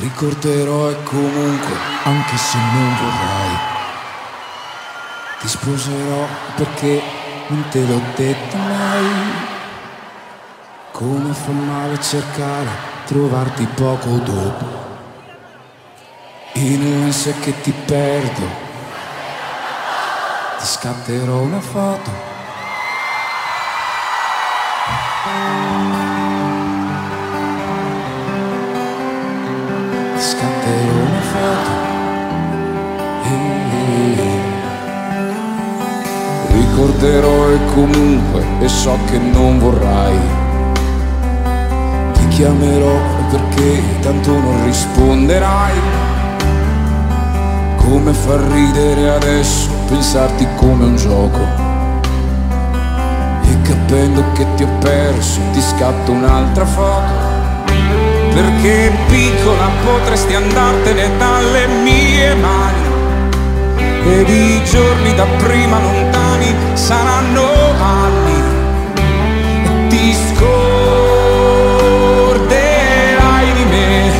Ricorderò e comunque, anche se non vorrai, ti sposerò perché non te l'ho detto mai. Come fa male cercare, trovarti poco dopo. In l'ansia che ti perdo, ti scatterò una foto. Ricorderò e comunque, e so che non vorrai. Ti chiamerò perché tanto non risponderai. Come far ridere adesso pensarti come un gioco. E capendo che ti ho perso ti scatto un'altra foto. Perché piccola potresti andartene dalle mie mani. Ed i giorni da prima lontani saranno anni. E ti scorderai di me.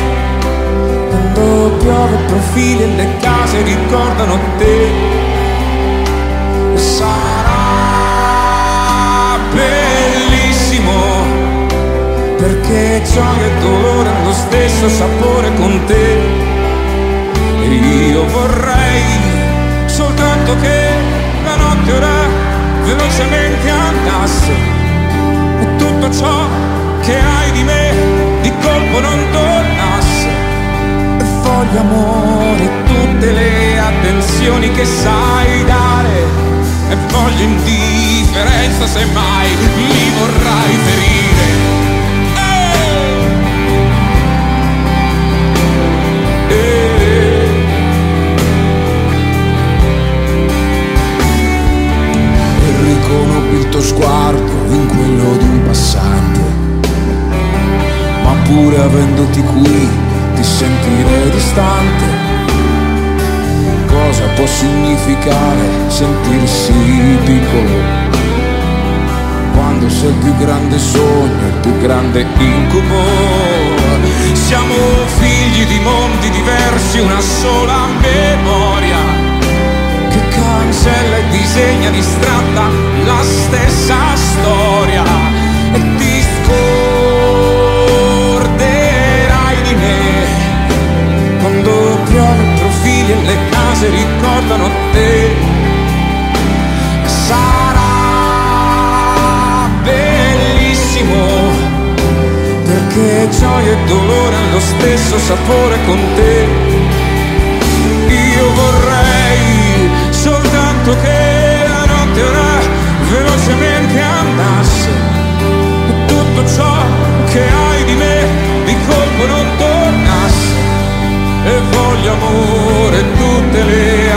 Quando piove profili e le case ricordano te. Sarà bellissimo. Perché gioia e dolore hanno lo stesso sapore con te. E io vorrei soltanto che notte ora velocemente andasse. E tutto ciò che hai di me di colpo non tornasse. E voglio amore, tutte le attenzioni che sai dare. E voglio indifferenza se mai mi vorrai ferire. Il tuo sguardo in quello di un passante. Ma pure avendoti qui ti sentirei distante. Cosa può significare sentirsi piccolo? Quando sei il più grande sogno, il più grande incubo. Siamo figli di mondi diversi, una sola memoria cancella e disegna distratta la stessa storia. E ti scorderai di me. Quando piove profili e le case ricordano te. Sarà bellissimo perché gioia e dolore hanno lo stesso sapore con te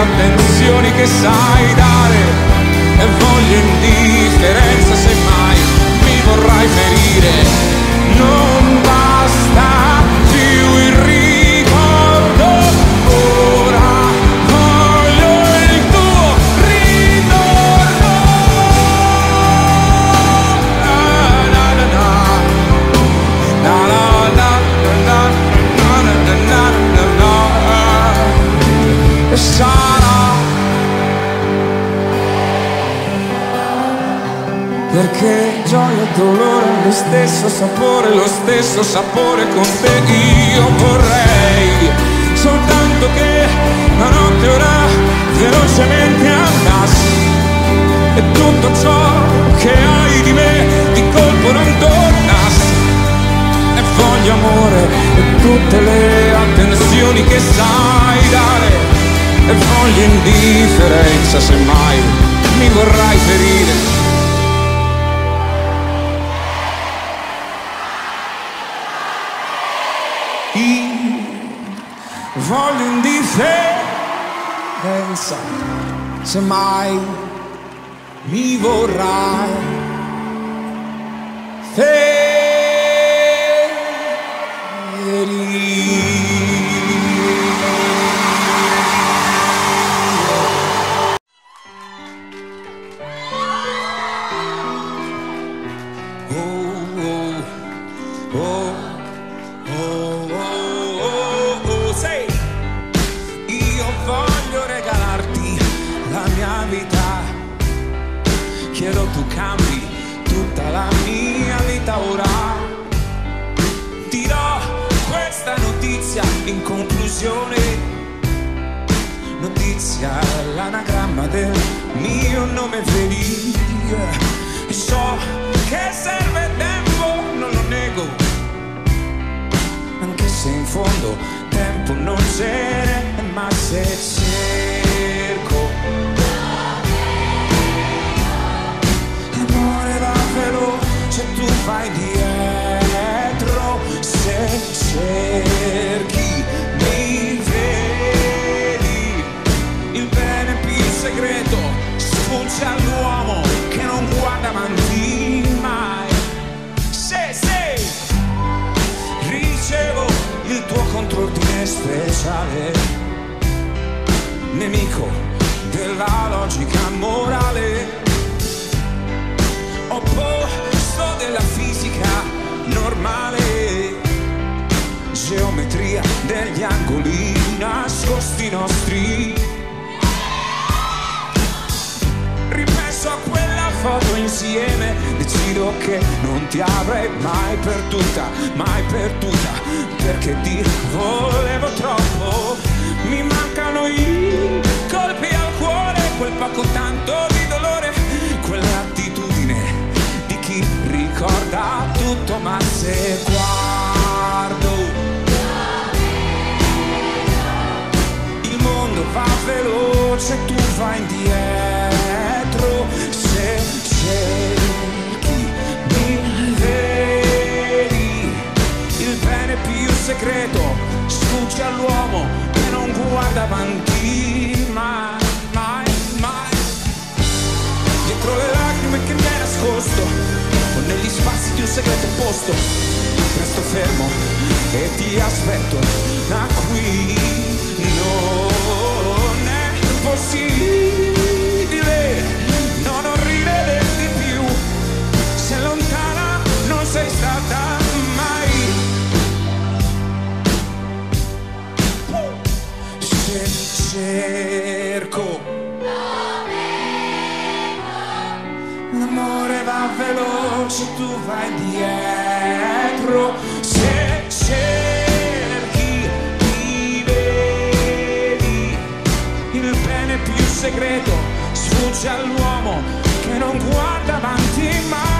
attenzioni che sai dare e voglio indifferenza se mai mi vorrai ferire. Non basta dolore lo stesso sapore, lo stesso sapore con te. Io vorrei soltanto che la notte ora velocemente andasse. E tutto ciò che hai di me di colpo non tornasse. E voglio amore e tutte le attenzioni che sai dare. E voglio indifferenza se mai mi vorrai ferire passa, semmai mi vorrai. Notizia, l'anagramma del mio nome vedi. E so che serve tempo, non lo nego. Anche se in fondo tempo non ce n'è, ma se cerco. L'amore va veloce, tu vai dietro. Segreto sfugge all'uomo che non guarda avanti mai. Se, se ricevo il tuo contrordine speciale, nemico della logica morale, opposto della fisica normale, geometria degli angoli nascosti nostri. Foto insieme, decido che non ti avrei mai perduta, mai perduta, perché ti volevo troppo. Mi mancano i colpi al cuore, quel poco tanto di dolore, quell'attitudine di chi ricorda tutto, ma se guardo il mondo va veloce, tu vai indietro, cerchi mi vedi, il bene più segreto sfugge all'uomo che non guarda avanti mai, mai, mai. Dietro le lacrime che mi hai nascosto, o negli spazi di un segreto posto, resto fermo e ti aspetto da qui. Non è possibile, cerco L'amore va veloce, tu vai dietro. Se cerchi, mi vedi. Il bene più segreto sfugge all'uomo che non guarda avanti mai.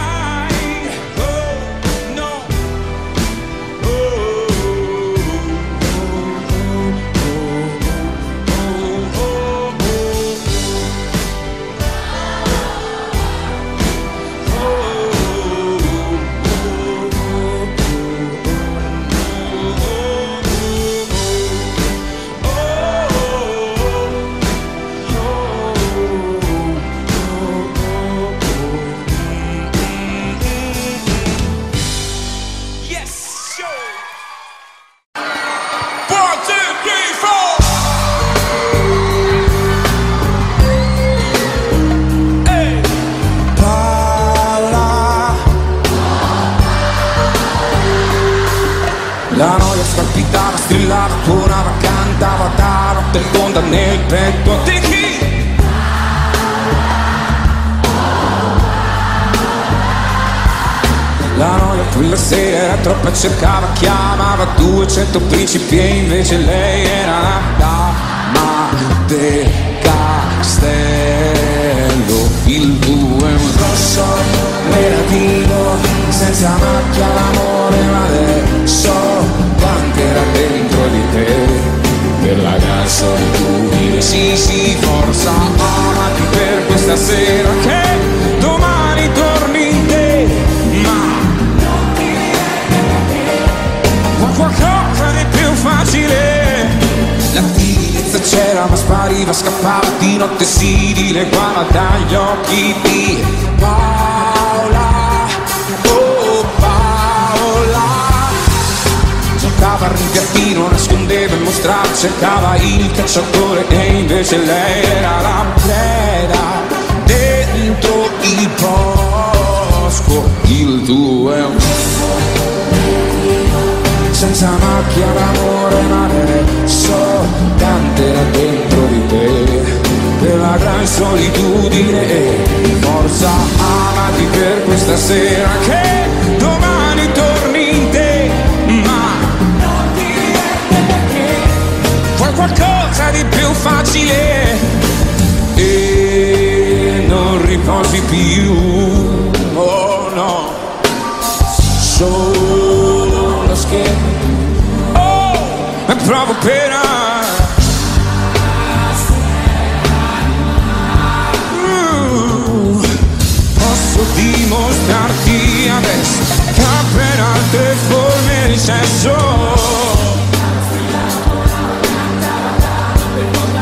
Posso dimostrarti adesso che appena altre forme di sesso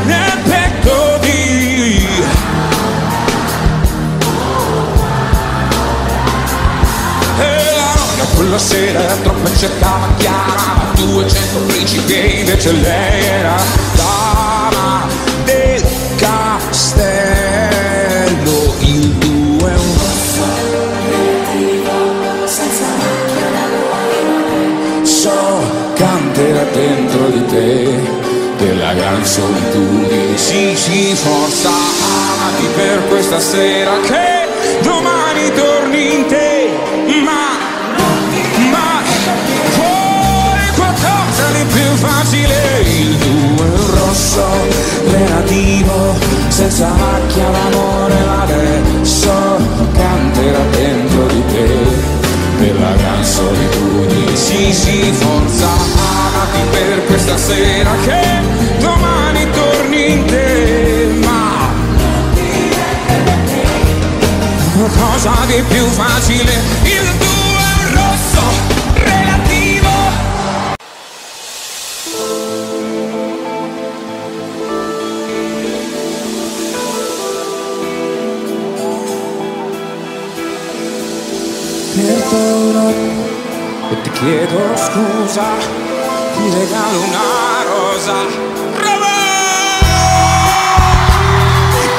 nel petto di E la noia quella sera era troppo cercava chiara 200 principi invece lei era della gran solitudine. Sì sì forza amati per questa sera che domani torni in te. Ma ma vuole qualcosa di più facile. Il due rosso relativo senza macchia l'amore adesso canterà dentro di te. Per la gran solitudine. Sì sì forza per questa sera che domani torni in te ma cosa di più facile il tuo rosso relativo. Perdono e ti chiedo scusa, ti regalo una rosa.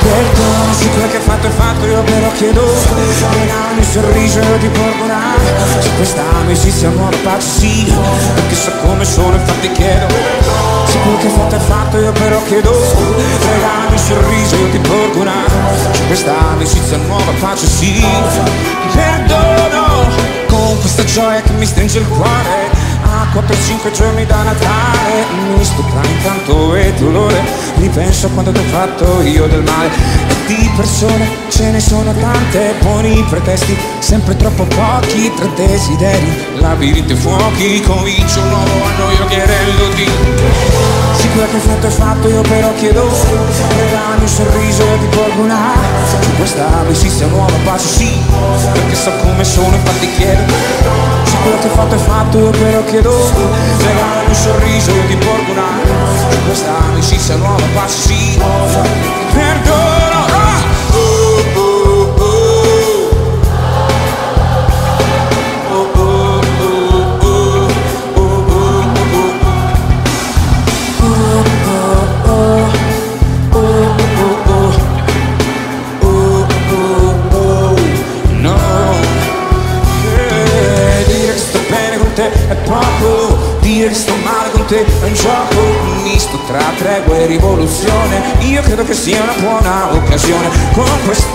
Perdono su quel che fatto è fatto, io però chiedo. Scusa, regalami un sorriso e io ti porgo una Su questa amicizia nuova pace sì, perché so come sono infatti chiedo. Su quel che fatto è fatto, io però chiedo. Regalami un sorriso e io ti porgo una Su questa amicizia nuova pace sì, perdono con questa gioia che mi stringe il cuore a 4-5 giorni da Natale. Mi stupra intanto e dolore. Ripenso a quando ti ho fatto io del male. E di persone ce ne sono tante. Buoni pretesti sempre troppo pochi. Tra desideri labirinti e fuochi comincio un nuovo anno io chiarello di sì quel che fatto è fatto io però chiedo regalami un sorriso e ti porgo una su questa amicizia nuova pace sì perché so come sono infatti chiedo. Quello che fatto è fatto io però chiedo Regalami un sorriso io ti porgo una Su questa amicizia nuova pace sì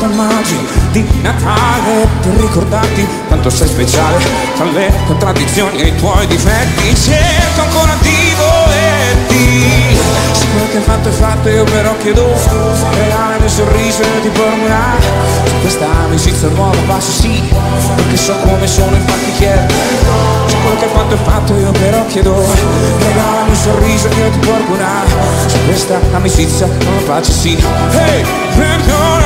magia di Natale per ricordarti quanto sei speciale tra le contraddizioni e i tuoi difetti. Cerco ancora di volerti. Se quel che è fatto è fatto io però chiedo regalami un sorriso e ti una su questa amicizia nuova passo sì. Perché so come sono infatti chiedo. Se quello che è fatto è fatto io però chiedo. Regalami un sorriso e io ti porgo una su questa amicizia nuova pace sì. Hey perdono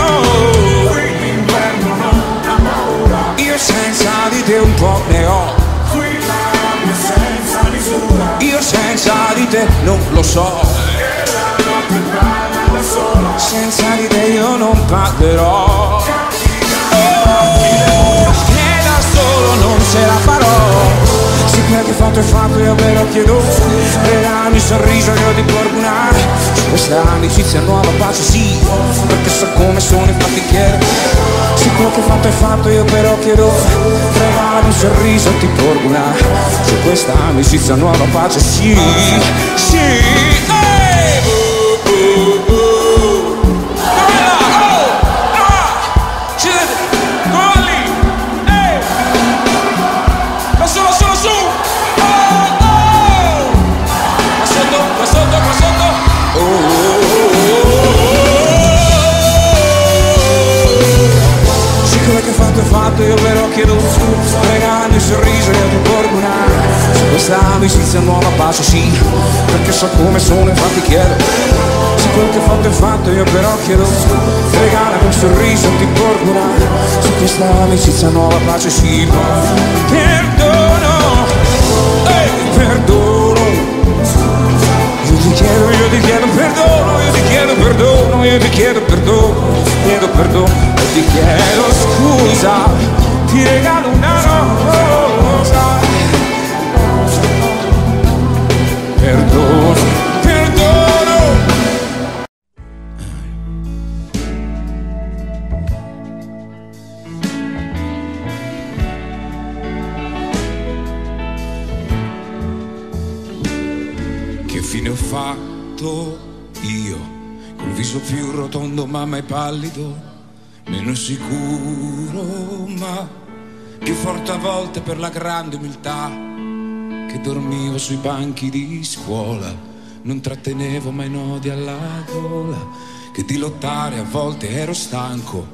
io senza di te un po' ne ho. Io senza di te non lo so. Senza di te io non parlerò Fatto è fatto io però chiedo. Regalami un sorriso io ti porgo una Su questa amicizia nuova pace sì. Perché so come sono infatti chiedo Se quel che fatto è fatto io però chiedo. Regalami un sorriso ti porgo una Su questa amicizia nuova pace sì. Sì chiedo scusa Regalami un sorriso io ti porgo una Su questa amicizia nuova pace sì Perché so come sono infatti chiedo. Se quel che fatto è fatto io però chiedo scusa Regalami un sorriso ti porgo una Su questa amicizia nuova pace sì Perdono Ehi, perdono. Io ti chiedo, io ti chiedo perdono Io ti chiedo perdono, io ti chiedo perdono Chiedo perdono ti chiedo scusa Ti regalo una rosa. Perdono, perdono. Che fine ho fatto io? Col viso più rotondo ma mai pallido, sicuro, ma più forte a volte per la grande umiltà. Che dormivo sui banchi di scuola, non trattenevo mai nodi alla gola, che di lottare a volte ero stanco,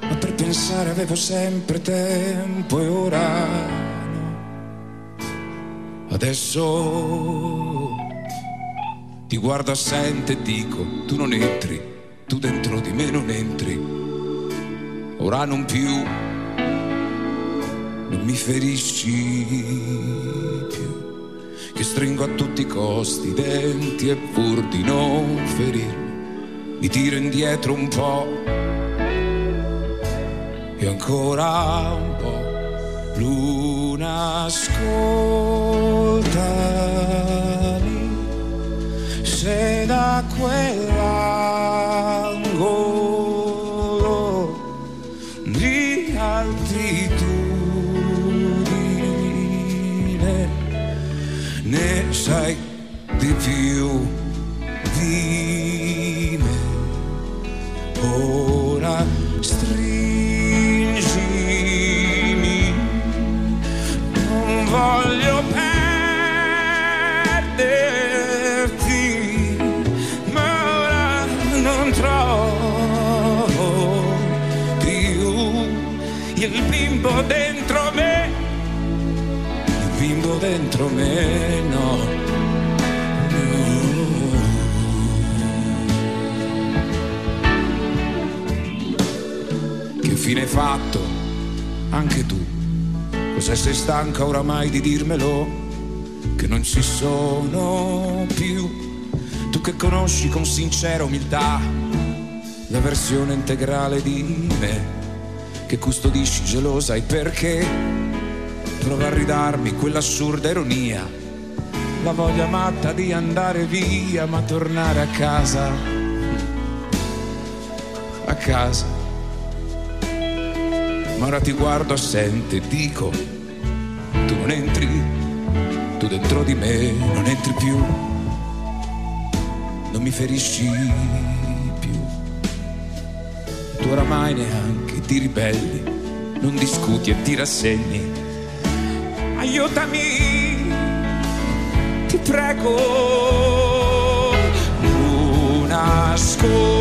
ma per pensare avevo sempre tempo e ora no. Adesso ti guardo assente e dico, tu non entri, tu dentro di me non entri. Ora non più, non mi ferisci più. Che stringo a tutti i costi i denti e pur di non ferirmi, mi tiro indietro un po'. E ancora un po'. Luna, ascoltami se da quell'angolo sai di più di me. Ora stringimi, non voglio perderti, ma ora non trovo più il bimbo dentro me, il bimbo dentro me, no. Fine fatto? Anche tu. Cos'è sei stanca oramai di dirmelo? Che non ci sono più. Tu che conosci con sincera umiltà la versione integrale di me. Che custodisci gelosa e perché prova a ridarmi quell'assurda ironia. La voglia matta di andare via ma tornare a casa. A casa. Ma ora ti guardo assente e dico, tu non entri, tu dentro di me non entri più, non mi ferisci più. Tu oramai neanche ti ribelli, non discuti e ti rassegni. Aiutami, ti prego, non ascoltami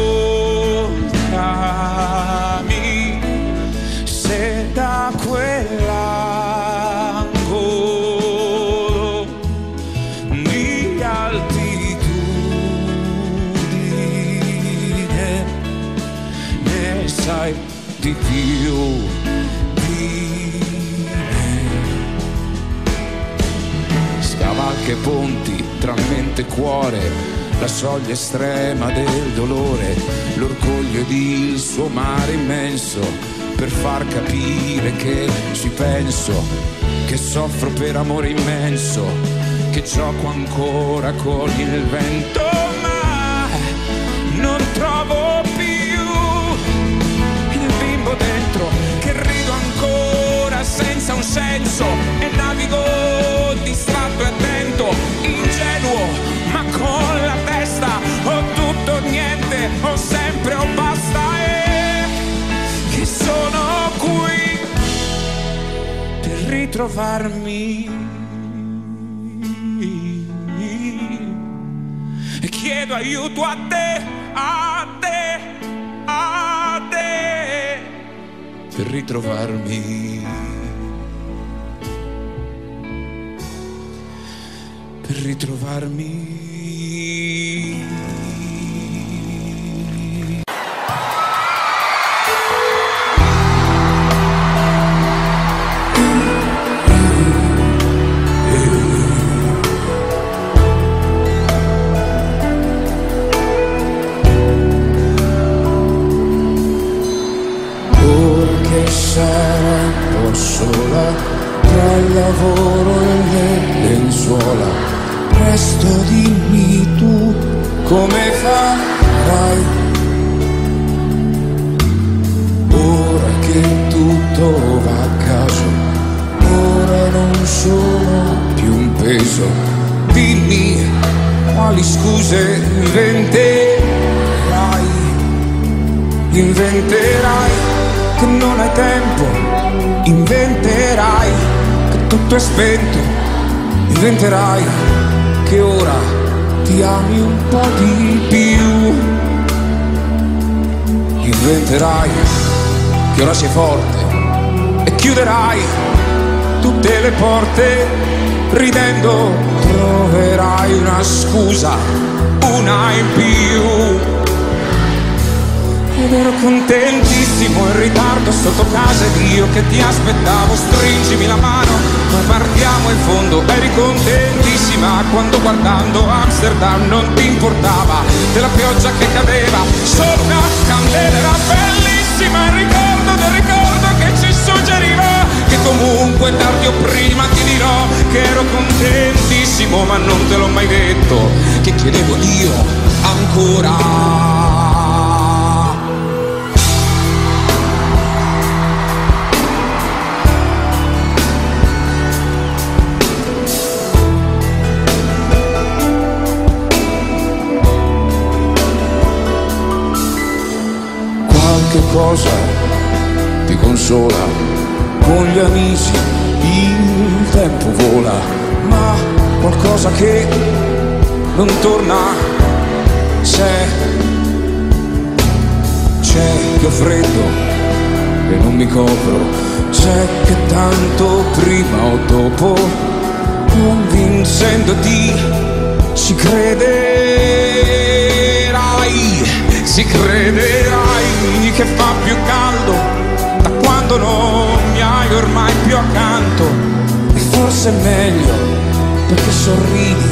da quell'angolo di altitudine ne sai di più di me. Scavalca ponti tra mente e cuore, la soglia estrema del dolore, l'orgoglio ed il suo mare immenso, per far capire che ci penso, che soffro per amore immenso, che gioco ancora con il vento, ma non trovo più il bimbo dentro che rido ancora senza un senso e navigo distratto e attento, ingenuo ma con la testa ho tutto niente, ho sempre ritrovarmi. E chiedo aiuto a te, a te, a te, per ritrovarmi. Per ritrovarmi. Scuse inventerai inventerai che non hai tempo, inventerai che tutto è spento, inventerai che ora ti ami un po' di più, inventerai che ora sei forte e chiuderai tutte le porte ridendo troverai una scusa, una in più. Ed ero contentissimo in ritardo sotto casa ed io che ti aspettavo Stringimi la mano, noi partiamo in fondo Eri contentissima quando guardando Amsterdam non ti importava Della pioggia che cadeva sopra candela Era bellissima ricordo Che comunque tardi o prima ti dirò Che ero contentissimo ma non te l'ho mai detto Che chiedevo io ancora. Qualche cosa ti consola, con gli amici il tempo vola, ma qualcosa che non torna. C'è, c'è che ho freddo e non mi copro, c'è che tanto prima o dopo, convincendoti ci crederai, ci crederai che fa più caldo quando non mi hai ormai più accanto. E forse è meglio perché sorridi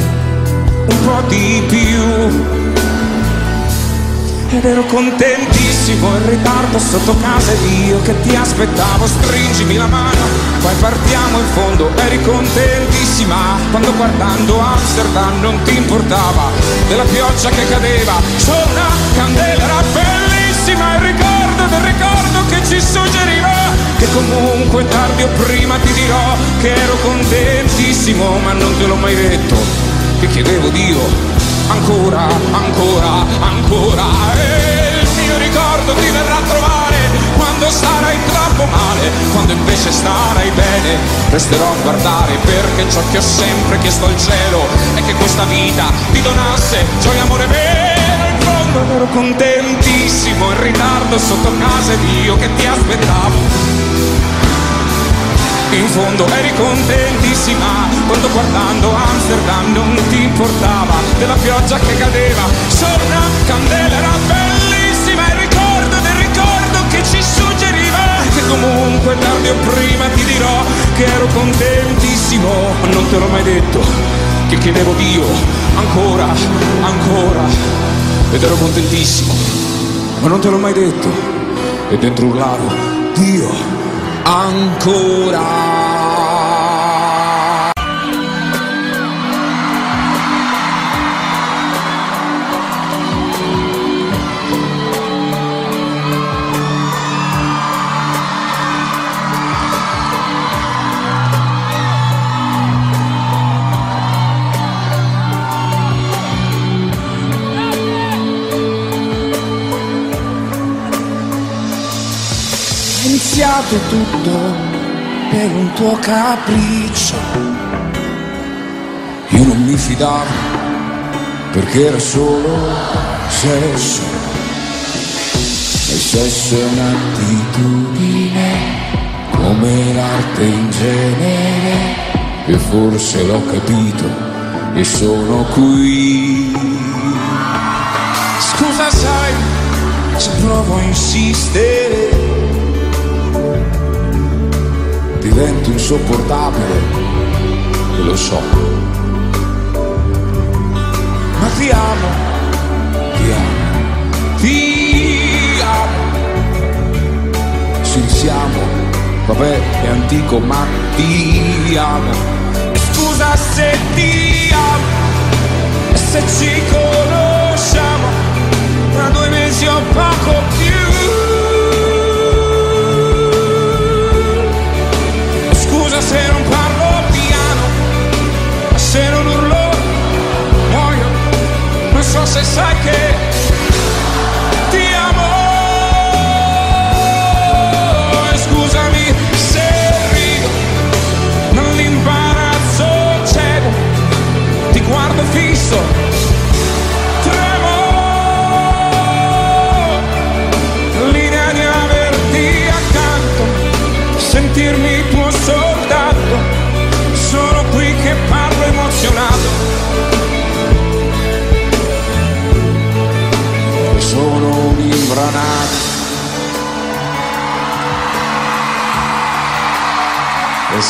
un po' di più. Ed ero contentissimo in ritardo sotto casa ed io che ti aspettavo. Stringimi la mano poi partiamo in fondo. Eri contentissima quando guardando Amsterdam non ti importava della pioggia che cadeva. Su una candela bellissima il ricordo del ricordo che ci suggeriva che comunque tardi o prima ti dirò che ero contentissimo ma non te l'ho mai detto. Che chiedevo Dio ancora, ancora, ancora. E il mio ricordo ti verrà a trovare quando starai troppo male, quando invece starai bene, resterò a guardare perché ciò che ho sempre chiesto al cielo è che questa vita ti donasse gioia, amore vero, in fondo ero contentissimo in ritardo sotto casa ed io che ti aspettavo in fondo eri contentissima quando guardando Amsterdam non ti importava della pioggia che cadeva sopra una candela era bellissima il ricordo del ricordo che ci suggeriva che comunque tardi o prima ti dirò che ero contentissimo. Ma non te l'ho mai detto che chiedevo Dio ancora ancora ed ero contentissimo ma non te l'ho mai detto e dentro urlavo Dio ancora. Iniziato tutto per un tuo capriccio. Io non mi fidavo perché era solo sesso. E il sesso è un'attitudine come l'arte in genere. E forse l'ho capito e sono qui. Scusa sai se provo a insistere, divento insopportabile, e lo so. Ma ti amo, ti amo, ti amo. Sì, siamo, vabbè, è antico, ma ti amo. Scusa se ti amo, e se ci conosciamo, tra due mesi o poco scusa se non parlo piano, ma se non urlo, muoio. Non so se sai che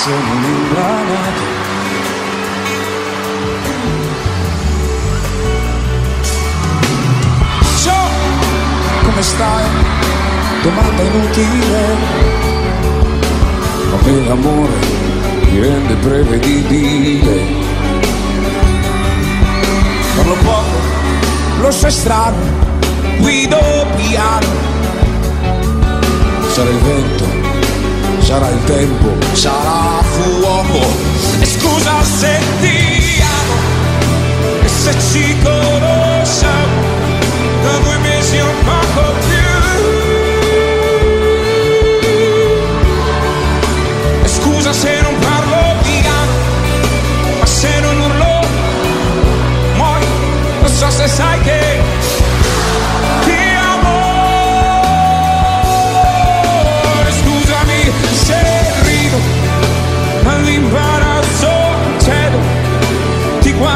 sono imbranato. Ciao, come stai? Domanda inutile. Ma me l'amore mi rende prevedibile. Parlo poco, lo so strano, guido piano. Sarà il vento, sarà il tempo, sarà fuoco. E scusa se ti amo, e se ci conosciamo, da due mesi o poco più. E scusa se non parlo piano, ma se non urlo, muoio. Non so se sai che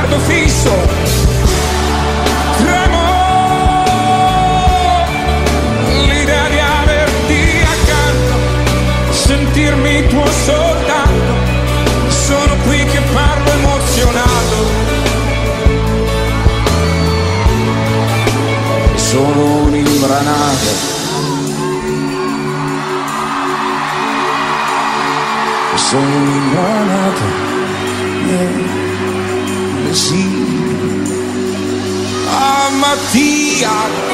ti guardo fisso, tremo. L'idea di averti accanto, sentirmi tuo soldato, sono qui che parlo emozionato. sono un imbranato. Sono un imbranato. Eh, eh sì. Ah, Mattia.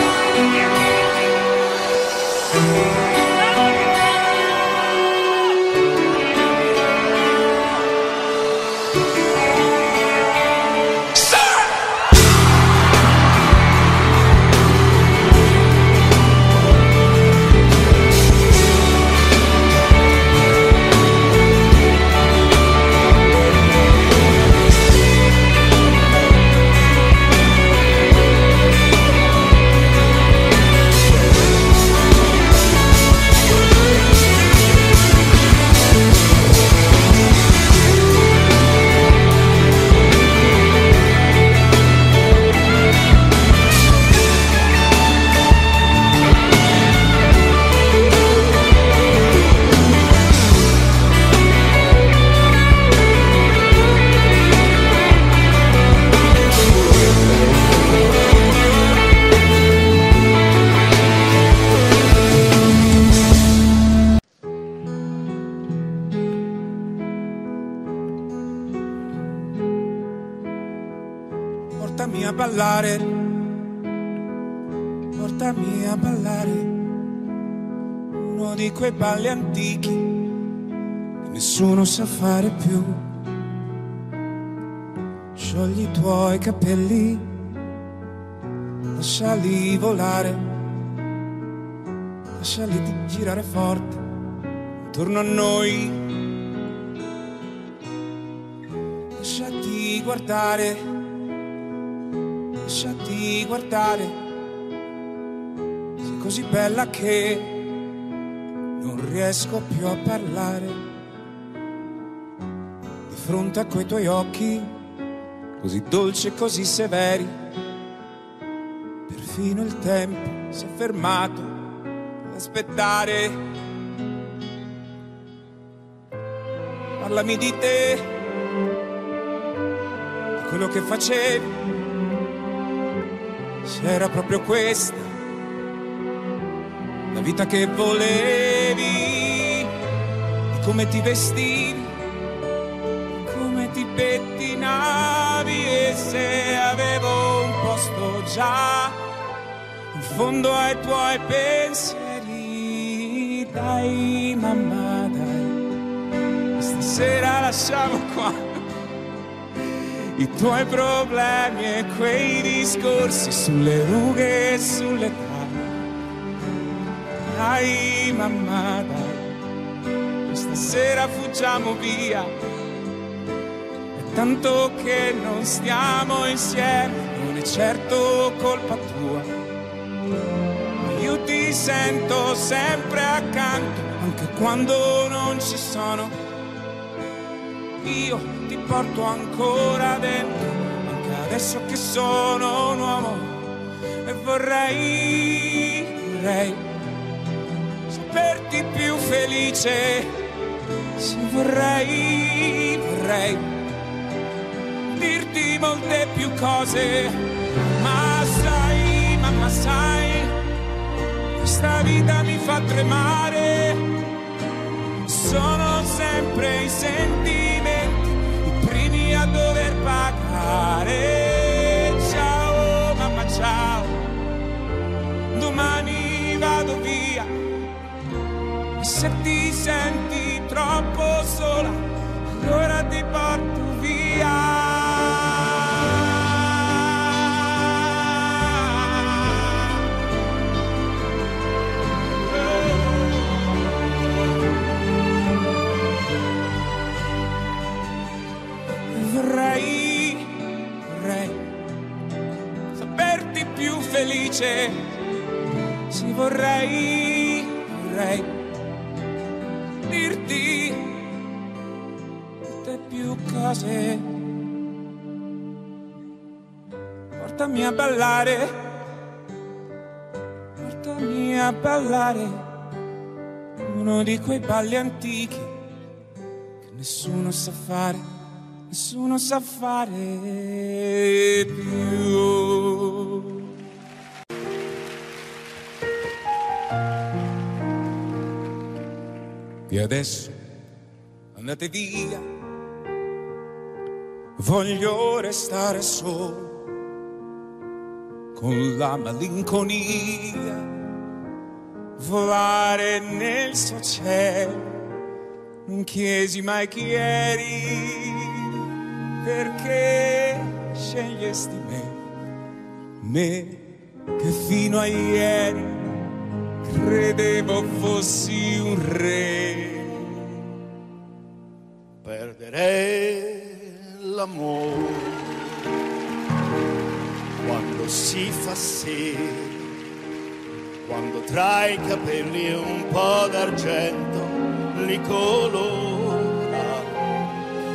Quei balli antichi che nessuno sa fare più. Sciogli i tuoi capelli, lasciali volare, lasciali girare forte intorno a noi. Lasciati guardare, lasciati guardare, sei così bella che non riesco più a parlare. Di fronte a quei tuoi occhi così dolci e così severi. Perfino il tempo si è fermato ad aspettare. Parlami di te, di quello che facevi, se era proprio questa la vita che volevi, come ti vestivi, come ti pettinavi e se avevo un posto già in fondo ai tuoi pensieri. Dai mamma, dai, stasera lasciamo qua i tuoi problemi e quei discorsi sulle rughe e sulle cose dai mamma dai, questa sera fuggiamo via, è tanto che non stiamo insieme, non è certo colpa tua, io ti sento sempre accanto, anche quando non ci sono, io ti porto ancora dentro, anche adesso che sono un uomo. E vorrei, vorrei saperti più felice. Sì, vorrei, vorrei dirti molte più cose, ma sai, mamma sai, questa vita mi fa tremare. Sono sempre i sentimenti, i primi a dover pagare. Se ti senti troppo sola, allora ti porto via. Vorrei, vorrei saperti più felice, sì vorrei, vorrei cose. Portami a ballare, portami a ballare uno di quei balli antichi che nessuno sa fare, nessuno sa fare più. E adesso andate via, voglio restare solo con la malinconia, volare nel suo cielo. Non chiesi mai chi eri, perché scegliesti me, me che fino a ieri credevo fossi un re. Perderei l'amore quando si fa sera, quando tra i capelli un po' d'argento li colora,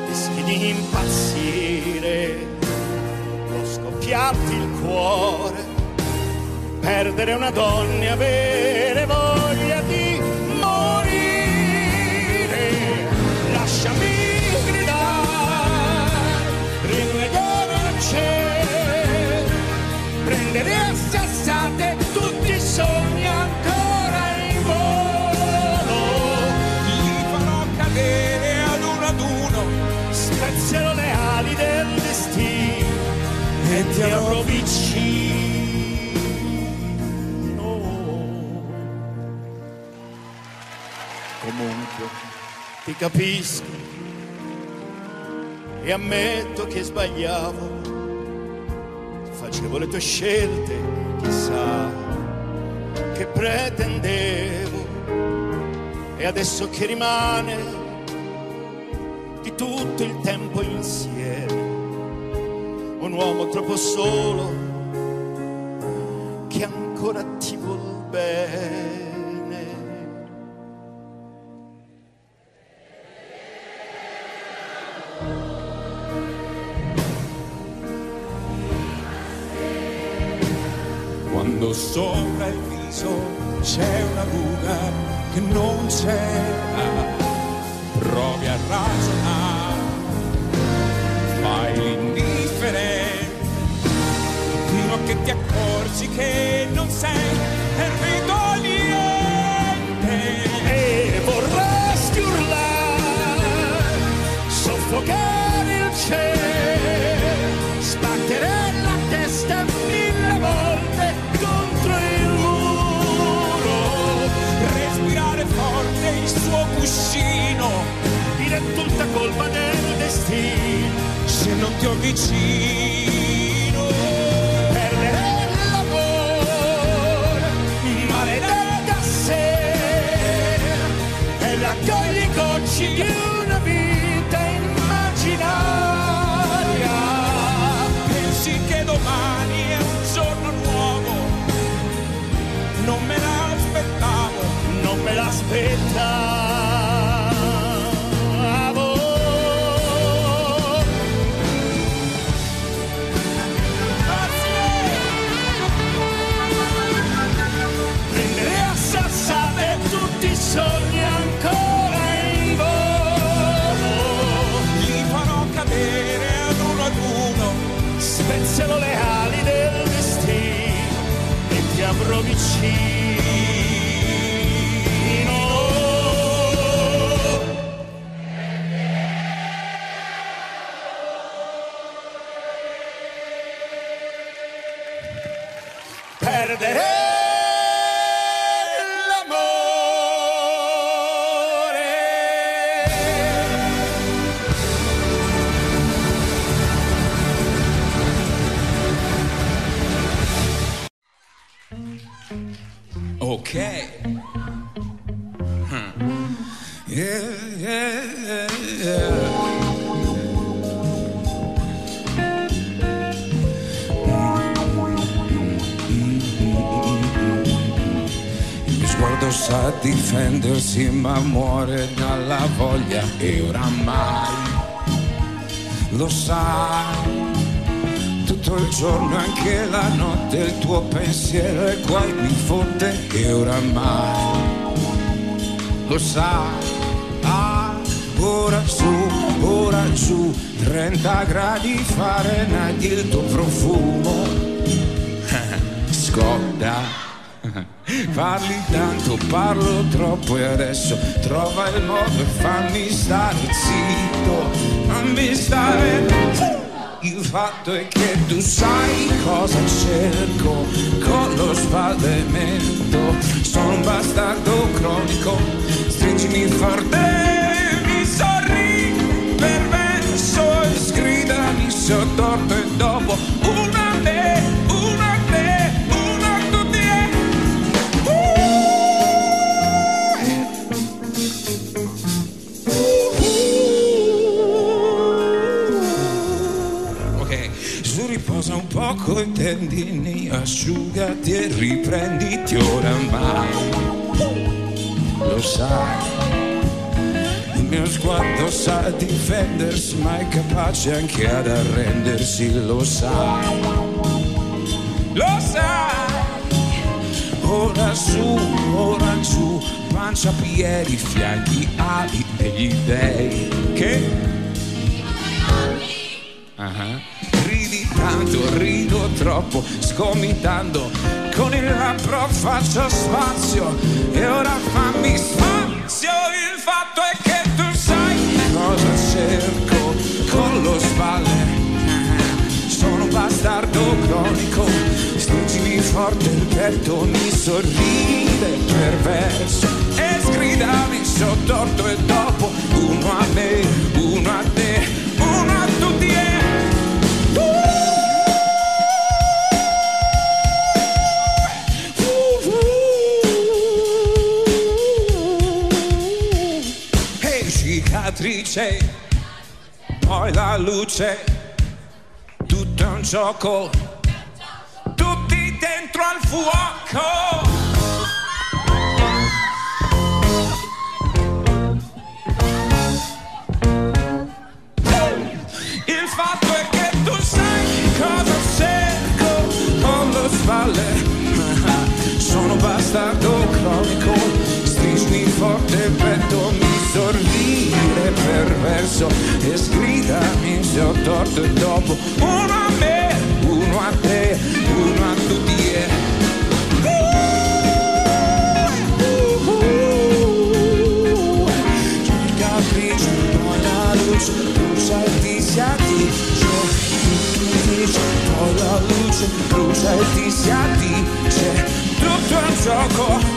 rischi di impazzire, lo scoppiarti il cuore. Perdere una donna e avere voglia capisco. E ammetto che sbagliavo, facevo le tue scelte, chissà che pretendevo. E adesso che rimane di tutto il tempo insieme, un uomo troppo solo che ancora ti vuol bene. Sopra il viso c'è una buca che non c'era. Provi a ragionare, fai l'indifferente, fino a che ti accorgi che non sei servito a destino, se non ti avvicino. perdere l'amore, maledetta sera, e raccogli gocci di una vita immaginaria. Pensi che domani è un giorno nuovo, non me l'aspettavo. non me l'aspettavo. Perdere l'amore. Difendersi ma muore dalla voglia e oramai lo sai tutto il giorno e anche la notte il tuo pensiero è qua e mi fotte e oramai lo sai ah, ora su ora giù 30 gradi Fahrenheit il tuo profumo scotta Parli tanto, parlo troppo e adesso trova il modo e fammi stare zitto, fammi stare. Il fatto è che tu sai cosa cerco con lo sballemento. Sono un bastardo cronico, stringimi forte, mi sorridi perverso e sgridami sottorto e dopo una poco i tendini, asciugati e riprenditi oramai. Lo sai, il mio sguardo sa difendersi, ma è capace anche ad arrendersi, lo sai. Lo sai, ora su, ora giù, pancia, piedi, fianchi, ali e gli dei che Ridi tanto, rido troppo, sgomitando con il labbro faccio spazio e ora fammi spazio. Il fatto è che tu sai cosa cerco con lo spalle. Sono un bastardo cronico, stringimi forte il petto, mi sorride perverso e sgridami sottorto e dopo uno a me, uno a te, cicatrice, poi la luce, tutto un gioco, tutti dentro al fuoco. verso e sgridami se ho torto e dopo uno a me, uno a te, uno a tutti e uh, il capriccio, poi la luce, brucia il disattivo dice Poi la luce brucia e ti si addice Tutto è un gioco.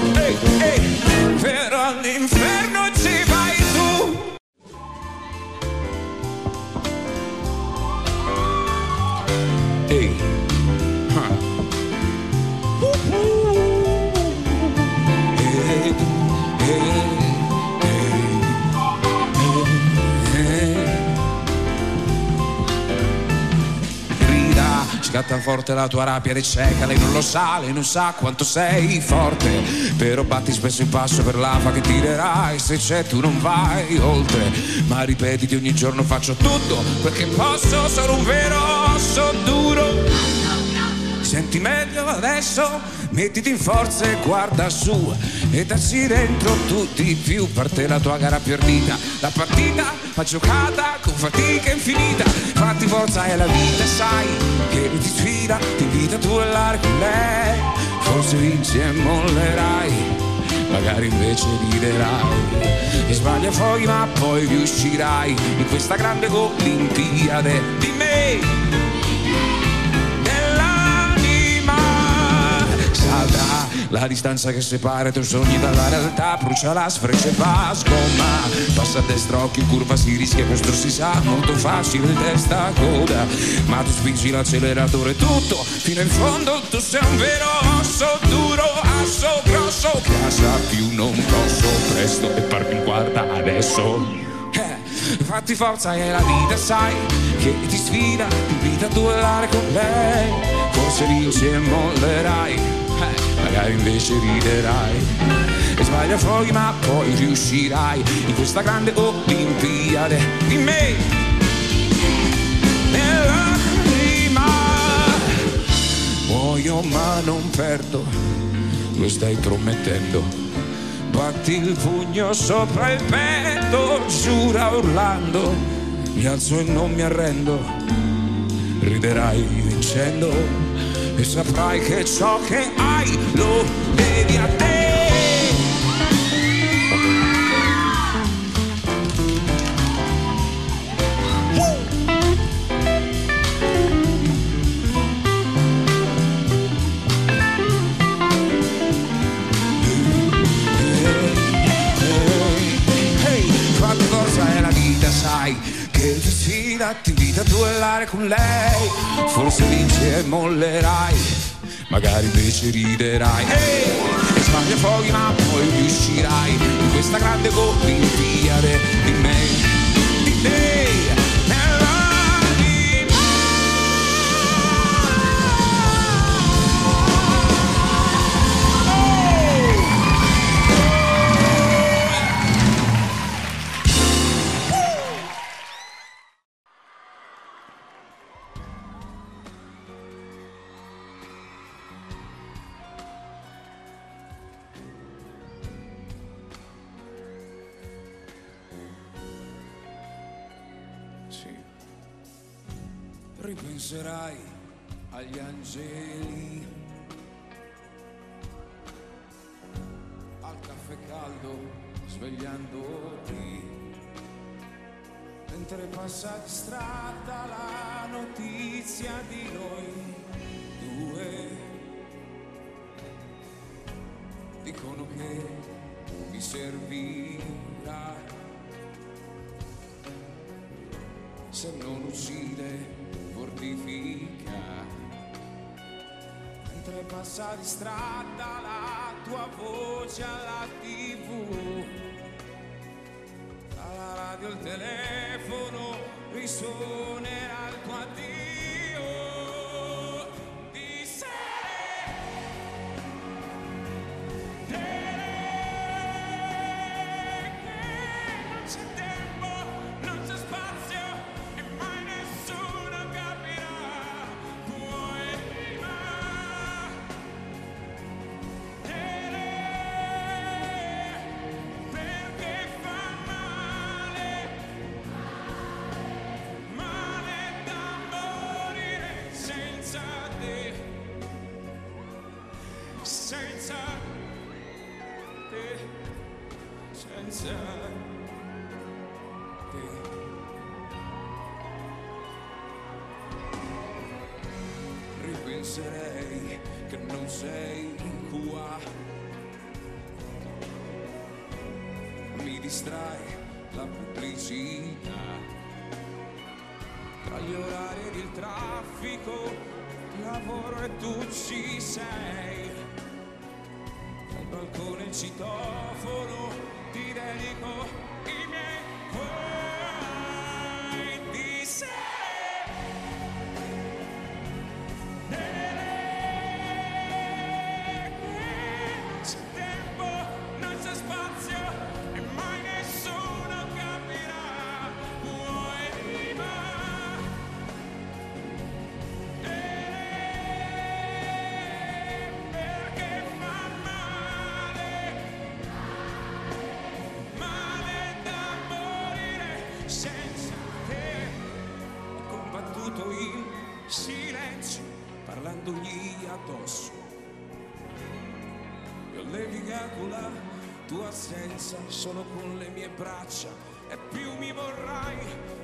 Scatta forte la tua rabbia ed è cieca, lei non lo sa, lei non sa quanto sei forte, però batti spesso il passo per l'afa che tirerai, se c'è tu non vai oltre, ma ripetiti ogni giorno faccio tutto perché posso, sono un vero osso duro. Senti meglio adesso, mettiti in forza e guarda su e dacci dentro tutti più. Parte la tua gara perdita, la partita va giocata con fatica infinita. Fatti forza è la vita, sai che ti sfida, ti invita a duellare con lei. Forse vinci e mollerai, magari invece riderai. E sbaglia poi ma poi riuscirai in questa grande Olimpiade di me. La distanza che separa i tuoi sogni dalla realtà brucia la sfreccia e va a sgomma. Passa a destra occhio curva si rischia questo si sa molto facile testa coda. Ma tu spingi l'acceleratore tutto fino in fondo tu sei un vero osso duro asso grosso. Casa più non posso presto e parti in quarta adesso. Eh, Fatti forza e la vita sai che ti sfida, invita a duellare con lei. Forse vinci e mollerai, magari invece riderai. E sbaglia fuori ma poi riuscirai in questa grande Olimpiade di me. Nell'anima muoio ma non perdo, lo stai promettendo. Batti il pugno sopra il petto, giura urlando, mi alzo e non mi arrendo, riderai vincendo e saprai che ciò che hai lo devi a te. Che sfida, ti invita a duellare con lei. Forse vinci e mollerai, magari invece riderai. Ehi, e sbaglia poi ma poi riuscirai in questa grande Olimpiade di me, di te. sei qua. Mi distrai la pubblicità. Tra gli orari ed il traffico, lavoro e tu ci sei. Dal balcone il citofono ti dedico piantogli addosso. Io leviga con la tua assenza sono con le mie braccia e più mi vorrai.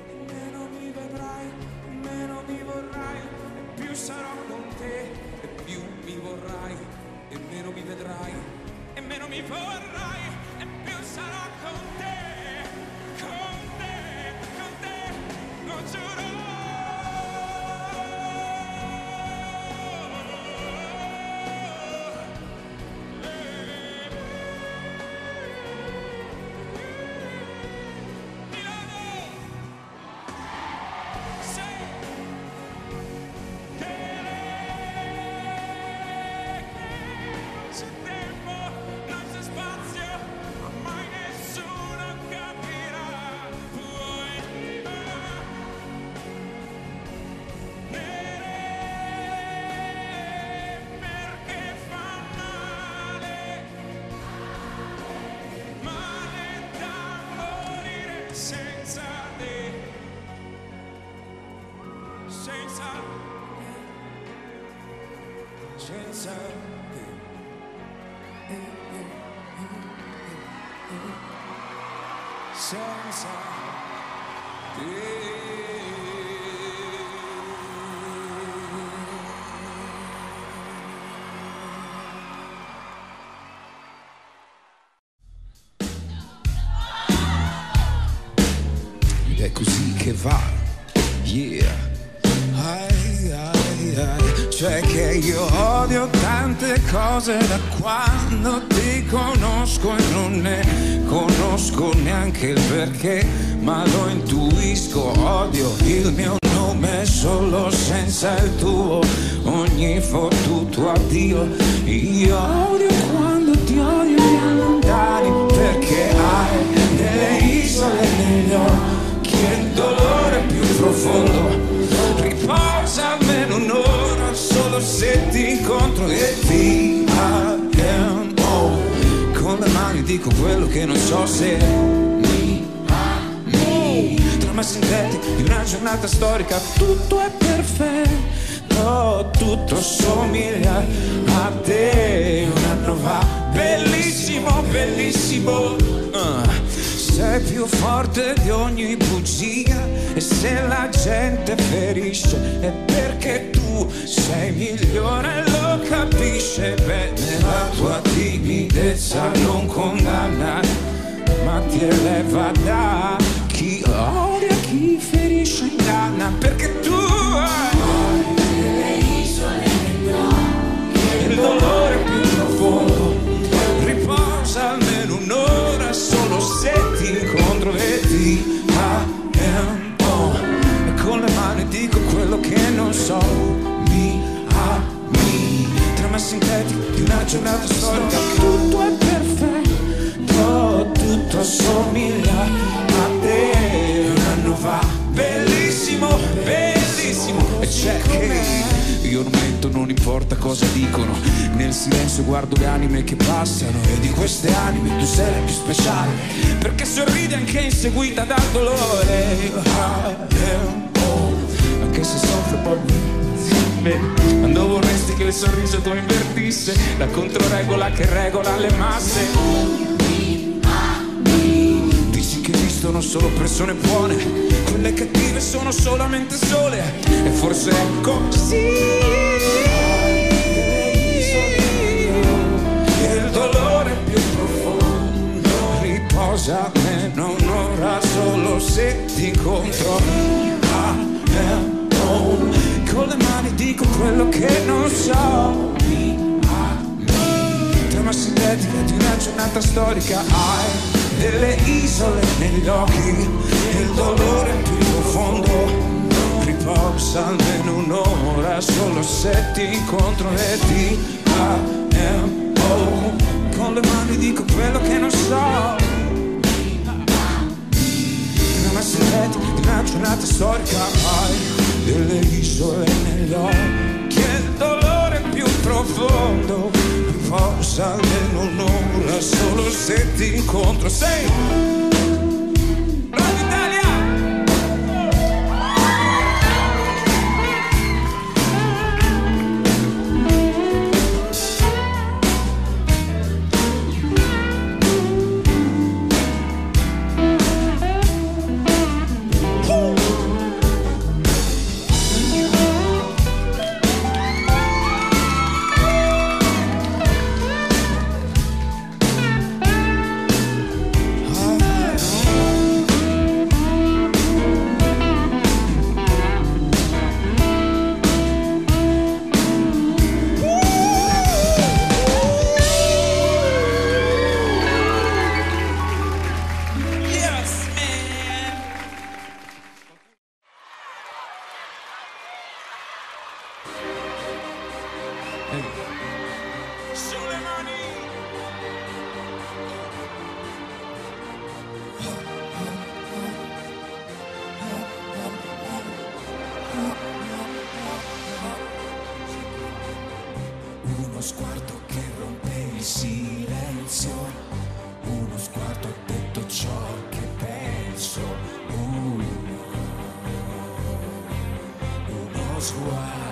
songs storica, tutto è Nel silenzio guardo le anime che passano E di queste anime tu sei la più speciale Perché sorride anche inseguita dal dolore Anche se soffre poi me Quando vorresti che il sorriso tu invertisse La controregola che regola le masse Dici che esistono solo persone buone, quelle cattive sono solamente sole, e forse ecco, è così. pensa a me non ora solo se ti incontro. Ah, I con le mani dico quello che non so. Trama sintetica di una giornata storica. Hai delle isole negli occhi Il dolore più profondo. Riposa almeno un'ora solo se ti incontro E ti amo Con le mani dico quello che non so. Sintetica di una giornata storica Hai delle isole negli occhi e il dolore più profondo riposa almeno un'ora solo se ti incontro sei this.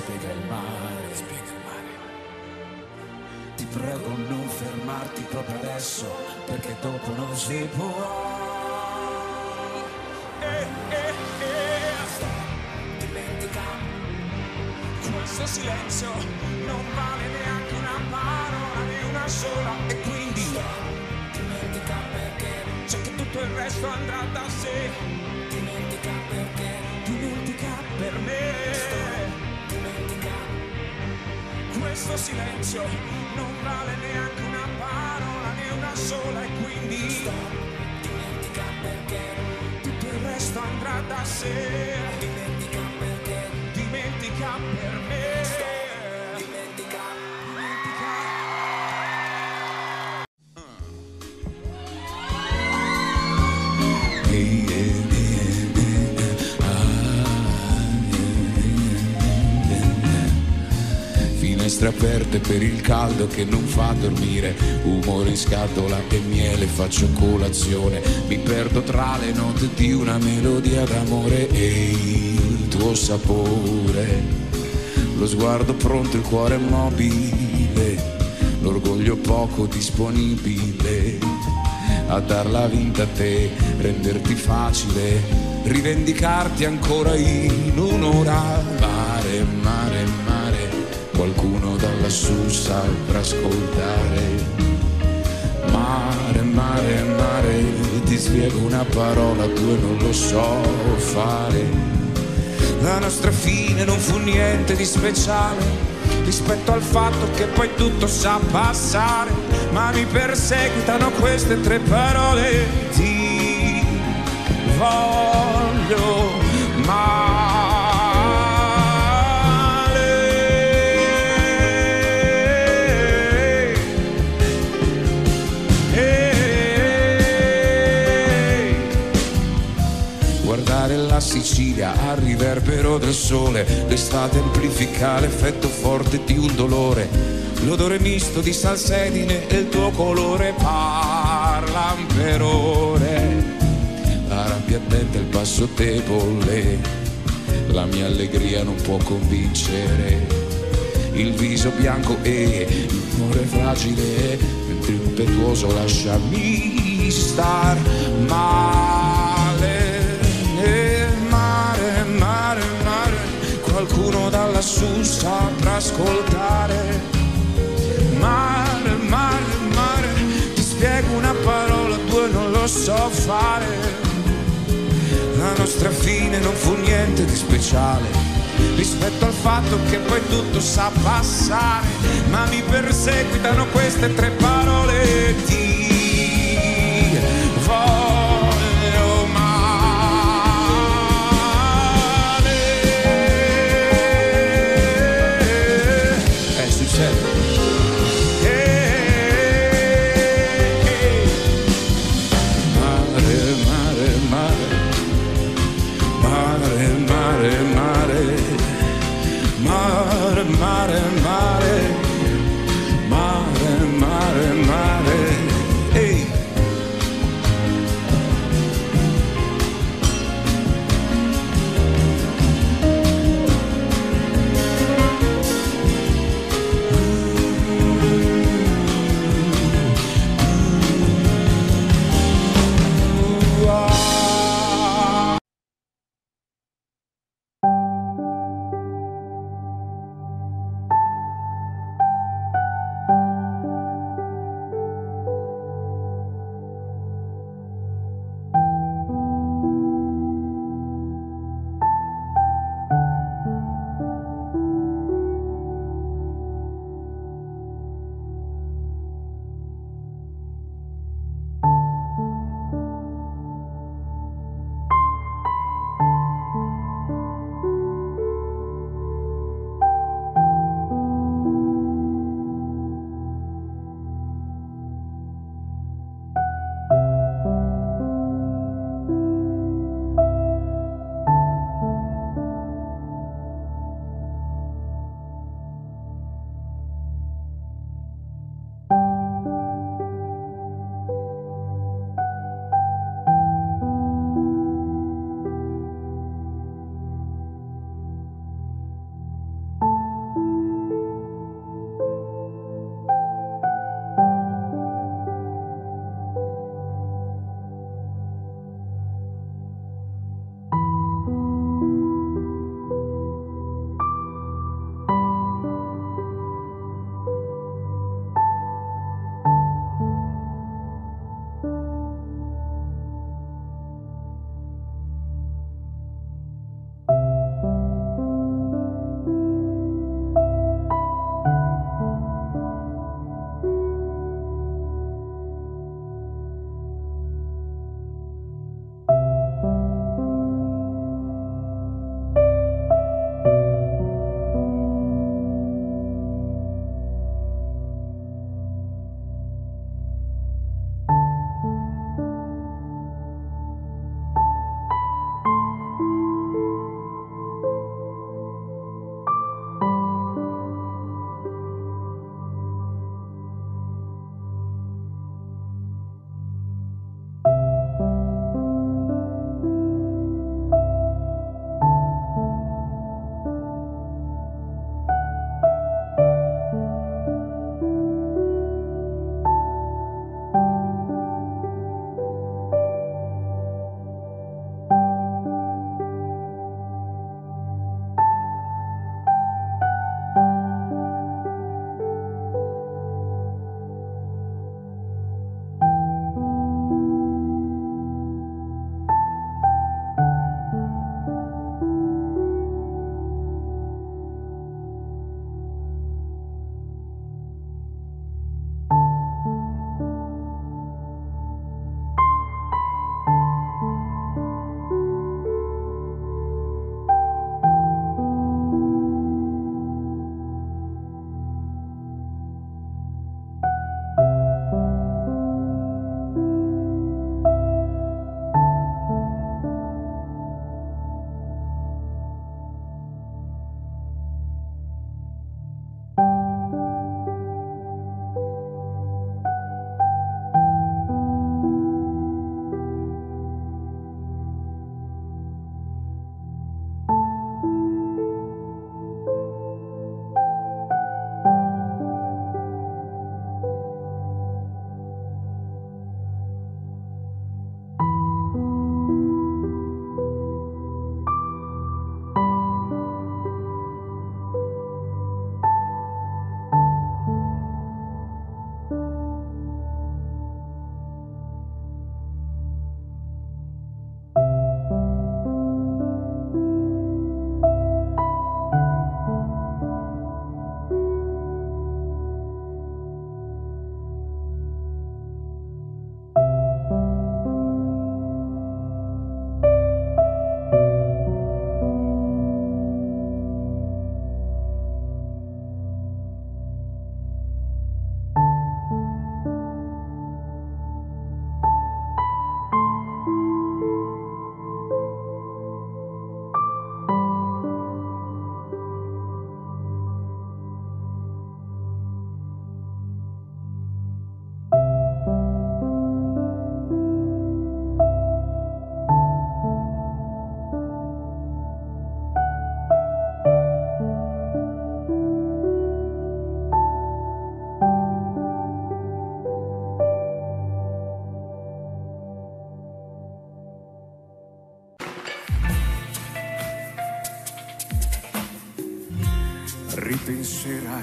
spiega il mare. Spiega il mare. Ti prego non fermarti proprio adesso, perché dopo non si può. Eh, eh, eh, dimentica, questo silenzio non vale neanche una parola di una sola e quindi dimentica perché c'è che tutto il resto andrà da sé questo silenzio non vale neanche una parola, né una sola e quindi sto dimentica perché tutto il resto andrà da sé. Dimentica perché dimentica per me. Finestre aperte per il caldo che non fa dormire, umore in scatola e miele, faccio colazione, mi perdo tra le note di una melodia d'amore e il tuo sapore, lo sguardo pronto, il cuore mobile, l'orgoglio poco disponibile. A darla vinta a te, renderti facile, rivendicarti ancora in un'ora. Mare, mare, mare, qualcuno da lassù saprà ascoltare. Mare, mare, mare, ti spiego una parola, due non lo so fare. La nostra fine non fu niente di speciale rispetto al fatto che poi tutto sa passare, ma mi perseguitano queste tre parole. Ti voglio male. Sicilia al riverbero del sole, l'estate amplifica l'effetto forte di un dolore, l'odore misto di salsedine e il tuo colore parlan per ore. La rabbia attenta il passo debole, la mia allegria non può convincere. Il viso bianco e il cuore fragile, mentre impetuoso lasciami star male. Lassù saprà ascoltare. Mare, mare, mare, ti spiego una parola, due non lo so fare. La nostra fine non fu niente di speciale rispetto al fatto che poi tutto sa passare, ma mi perseguitano queste tre parole. Ti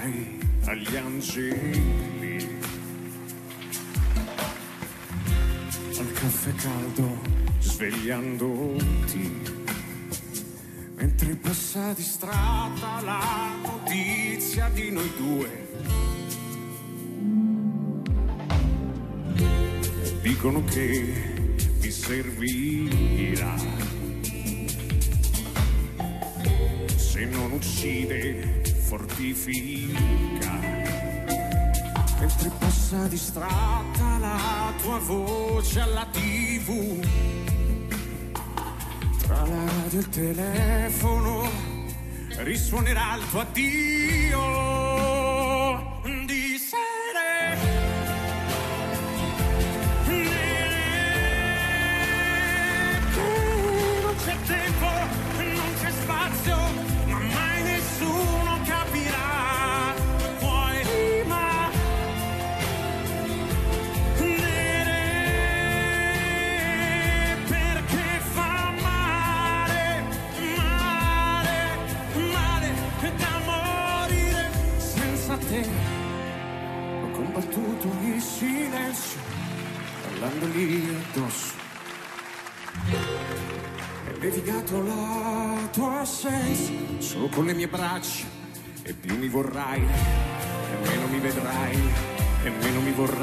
ripenserai agli angeli, al caffè caldo svegliandoti, mentre passa di strada la notizia di noi due. Dicono che mi servirà. Se non uccide, fortifica. Mentre passa distratta la tua voce alla tv. Tra la radio e il telefono risuonerà il tuo addio.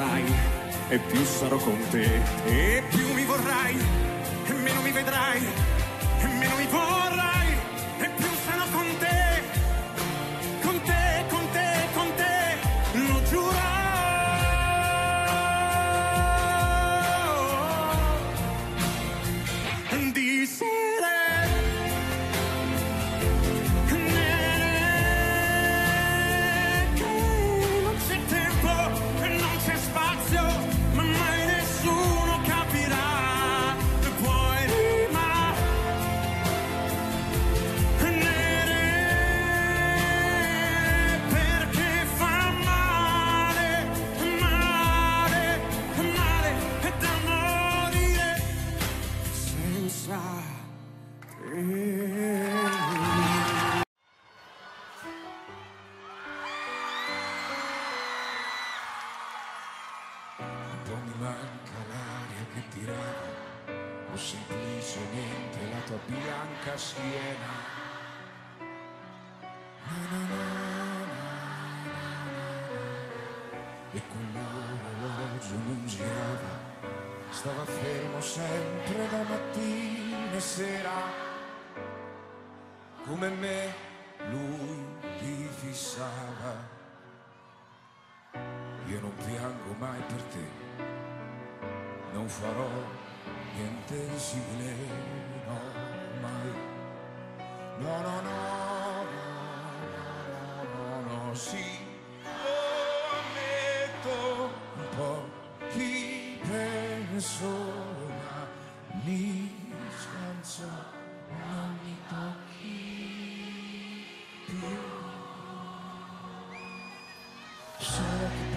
Vorrai e più sarò con te e più mi vorrai e meno mi vedrai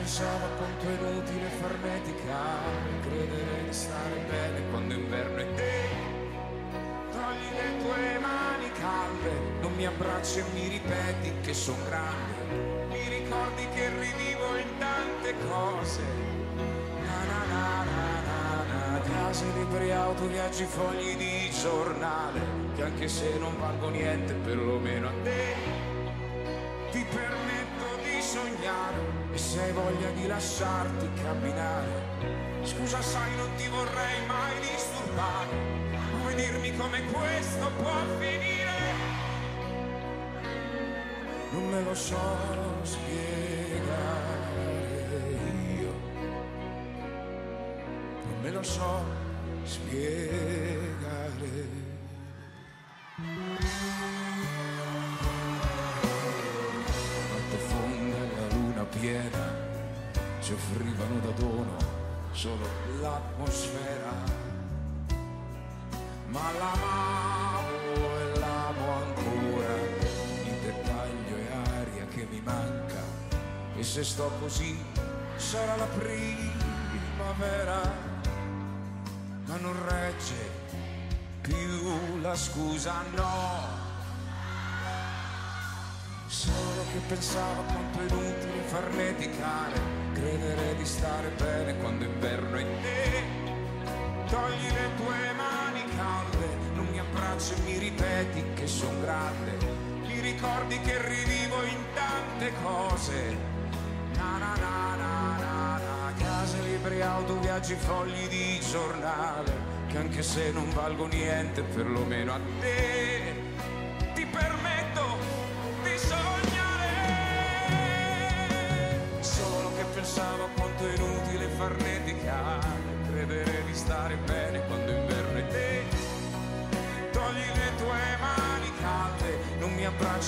Quanto è inutile farneticare, credere di stare bene quando inverno è te. Togli le tue mani calde, non mi abbracci e mi ripeti che son grande. Mi ricordi che rivivo in tante cose. Na na na na na na, case, libri, auto, viaggi, fogli di giornale, che anche se non valgo niente, perlomeno a te se hai voglia di lasciarti camminare. Scusa, sai, non ti vorrei mai disturbare. Vuoi dirmi come questo può finire? Non me lo so spiegare io. Non me lo so spiegare. Ci offrivano da dono solo l'atmosfera. Ma l'amavo e l'amo ancora, il dettaglio e aria che mi manca. E se sto così sarà la primavera, ma non regge più la scusa, no. Solo che pensavo quanto è inutile farneticare, credere di stare bene quando inverno è te. Togli le tue mani calde, non mi abbracci e mi ripeti che son grande. Mi ricordi che rivivo in tante cose. Na na na na na na, case, libri, auto, viaggi, fogli di giornale, che anche se non valgo niente, perlomeno a te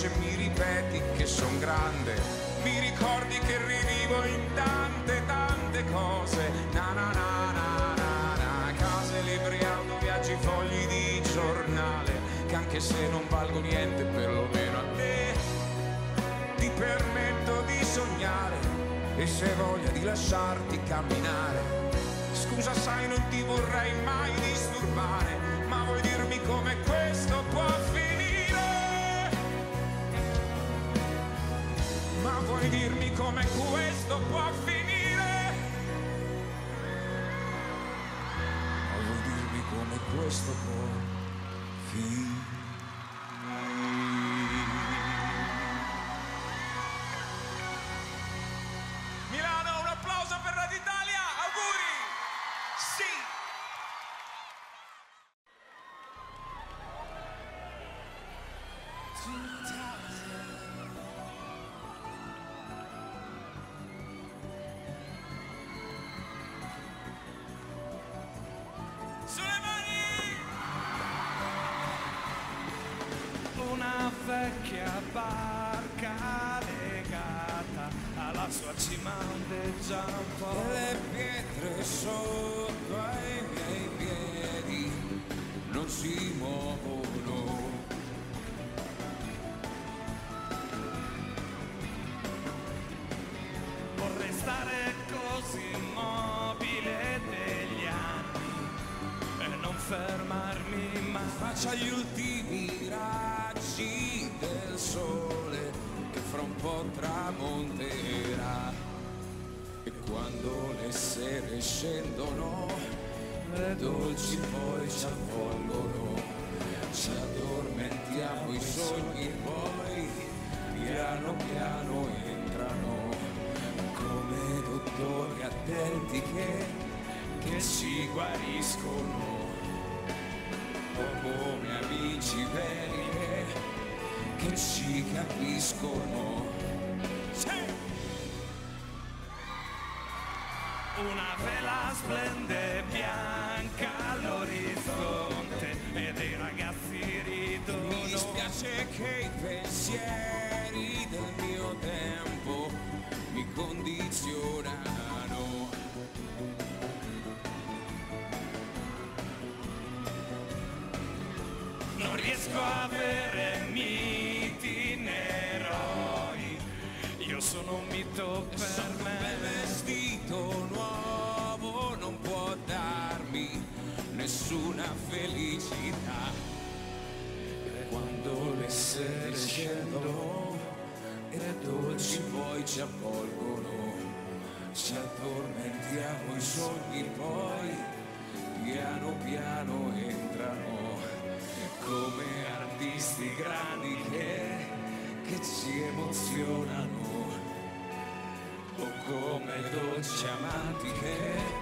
mi abbracci e mi ripeti che son grande. Mi ricordi che rivivo in tante tante cose. Na na na na na na, case, libri, auto, viaggi, fogli di giornale, che anche se non valgo niente, perlomeno a te ti permetto di sognare e se voglia di lasciarti camminare. Scusa sai non ti vorrei mai disturbare, ma vuoi dirmi come questo Ma vuoi dirmi come questo può finire? Ma vuoi dirmi come questo può finire? Raggi del sole che fra un po' tramonterà. E quando le sere scendono, le dolci poi ci avvolgono. Ci addormentiamo, i sogni poi piano piano entrano come dottori attenti che, che ci guariscono o come amici veri che, ci capiscono. Una vela splende bianca all'orizzonte e dei ragazzi ridono. Mi dispiace che i pensieri del mio tempo mi condizionano. Non riesco a avere miti mito per Un bel me. vestito nuovo non può darmi nessuna felicità. Quando le sere scendono e le dolci poi ci avvolgono, ci addormentiamo i sogni poi piano piano entrano come artisti grandi che, che ci emozionano o come dolci amanti che,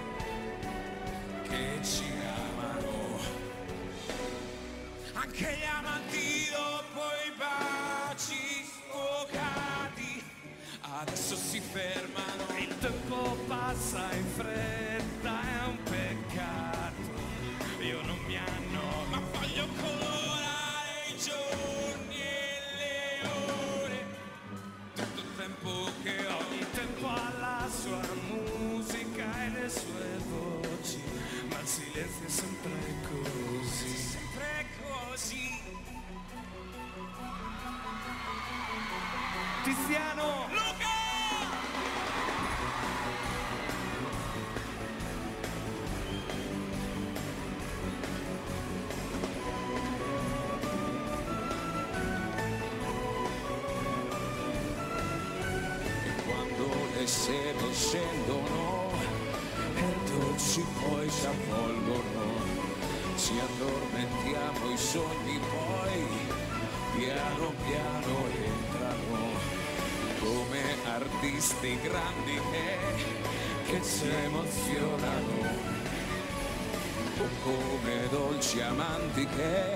ci amano. Anche gli amanti dopo i baci sfocati adesso si fermano. Il tempo passa in fretta, è un sempre così. Sempre così. Tiziano! Luca! se ne scendono e dolci poi si avvolgono. Ci addormentiamo i sogni poi piano piano entrano come artisti grandi che, che ci emozionano o come dolci amanti che,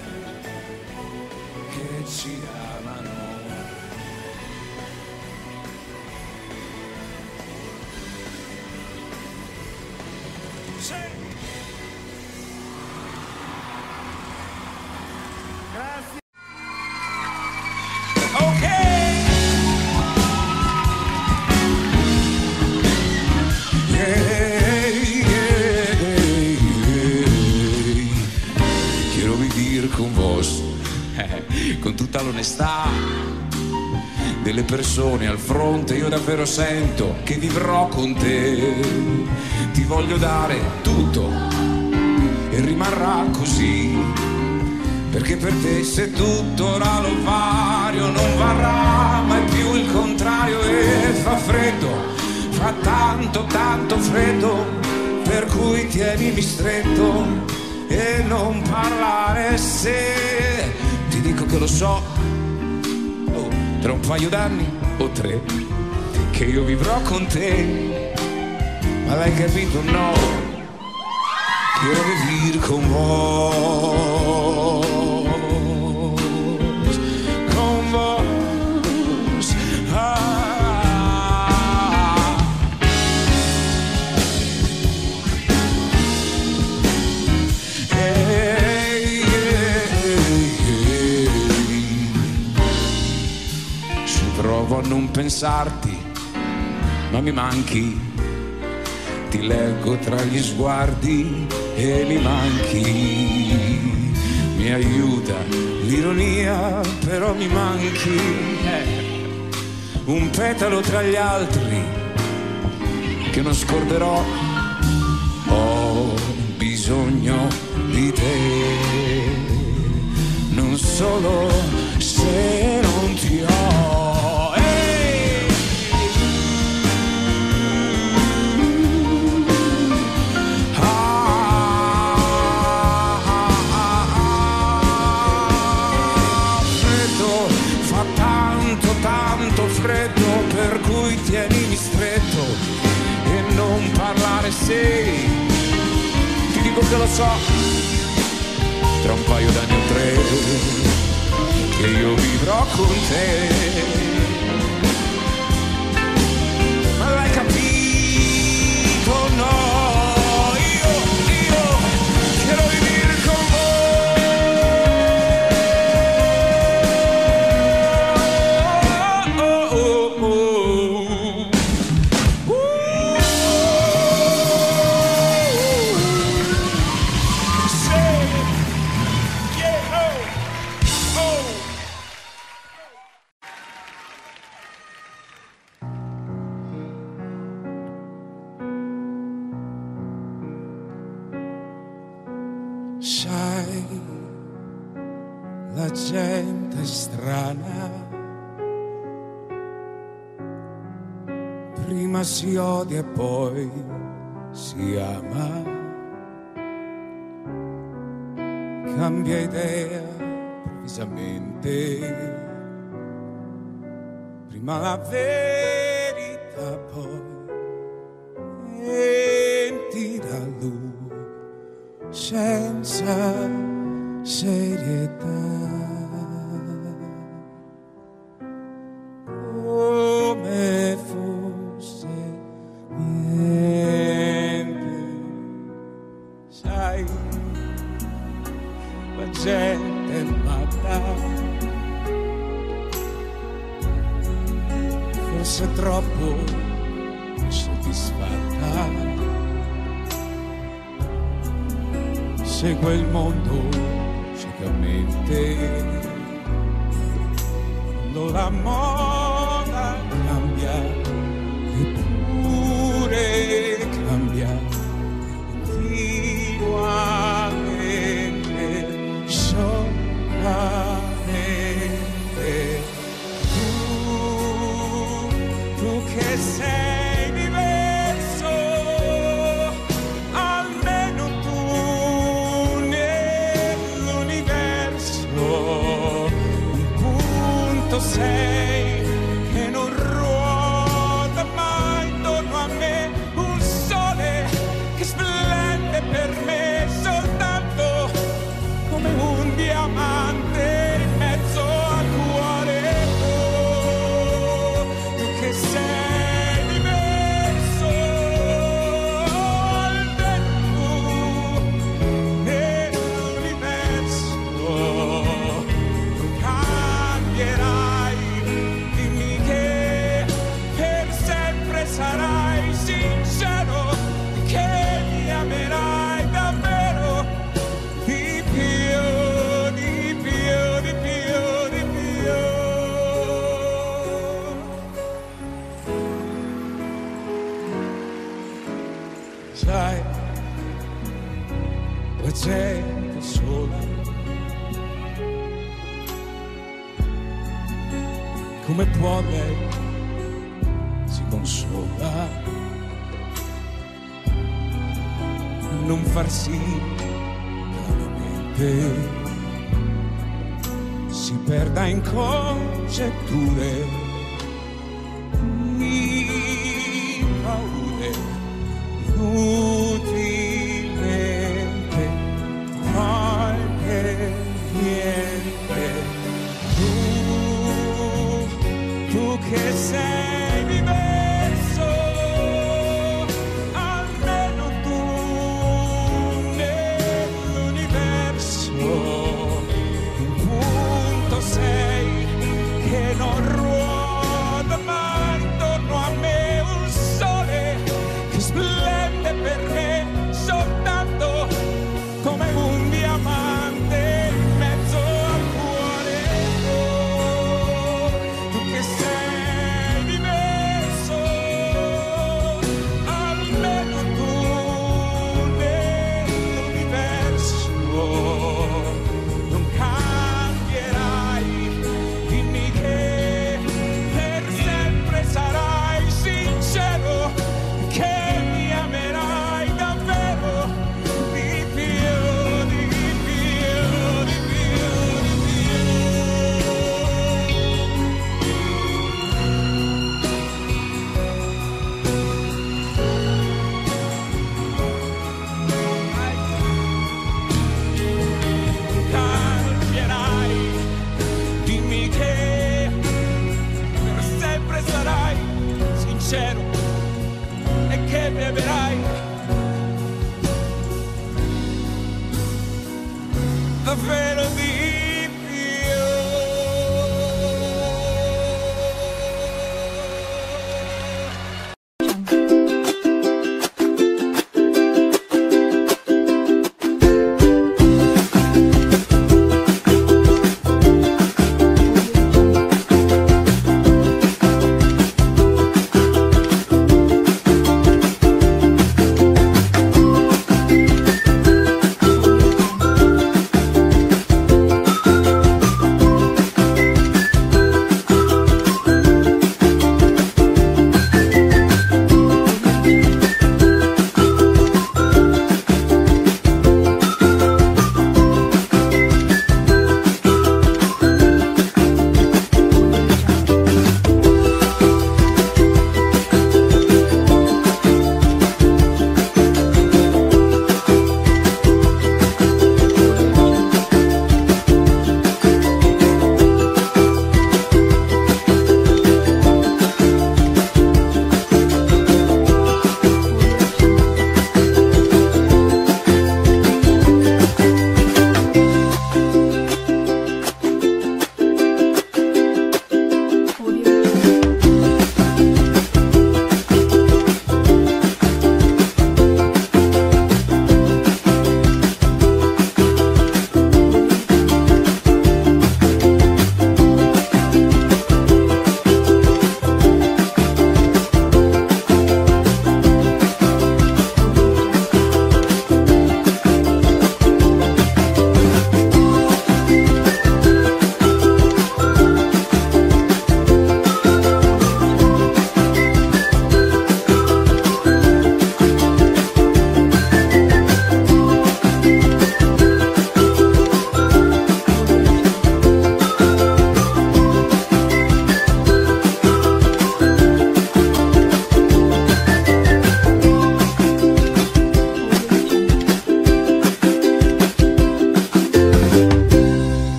che ci amano. Delle persone al fronte. Io davvero sento che vivrò con te. Ti voglio dare tutto e rimarrà così. Perché per te se tutto ora lo vario non varrà mai più il contrario e fa freddo, fa tanto tanto freddo, per cui tienimi stretto e non parlare se ti dico che lo so, tra un paio d'anni o tre, che io vivrò con te, ma l'hai capito? No? Quiero vivir con vos, pensarti, ma mi manchi ti leggo tra gli sguardi e mi manchi. Mi aiuta l'ironia, però mi manchi. Un petalo tra gli altri che non scorderò. Ho bisogno di te, non solo se non ti ho. So tra un paio d'anni o tre che io vivrò con te odia e poi si ama. Cambia idea improvvisamente. Prima la verità, poi enti da lui senza serietà. Segue il mondo ciecamente. Quando la say muove, si consola. Non farsi che la mente si perda in congetture